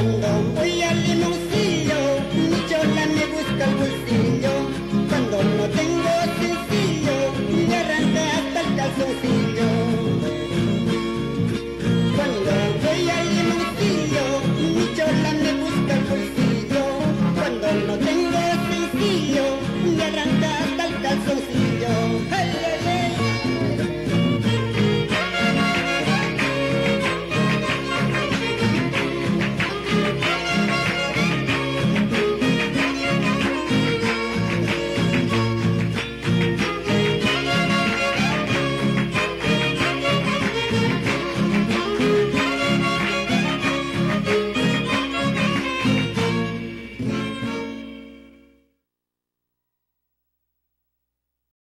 Cuando